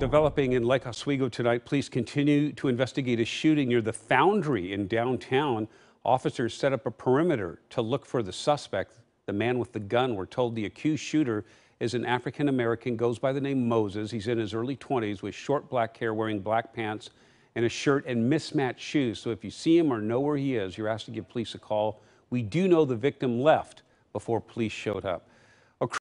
Developing in Lake Oswego tonight, police continue to investigate a shooting near the Foundry in downtown. Officers set up a perimeter to look for the suspect. The man with the gun, we're told the accused shooter is an African American, goes by the name Moses. He's in his early 20s with short black hair, wearing black pants and a shirt and mismatched shoes. So if you see him or know where he is, you're asked to give police a call. We do know the victim left before police showed up.